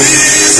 Jesus.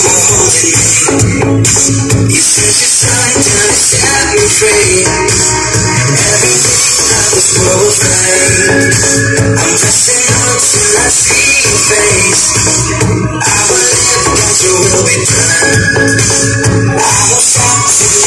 You to set me free. i'm pressing on till I see your face. I will live, you will be done. I will fall to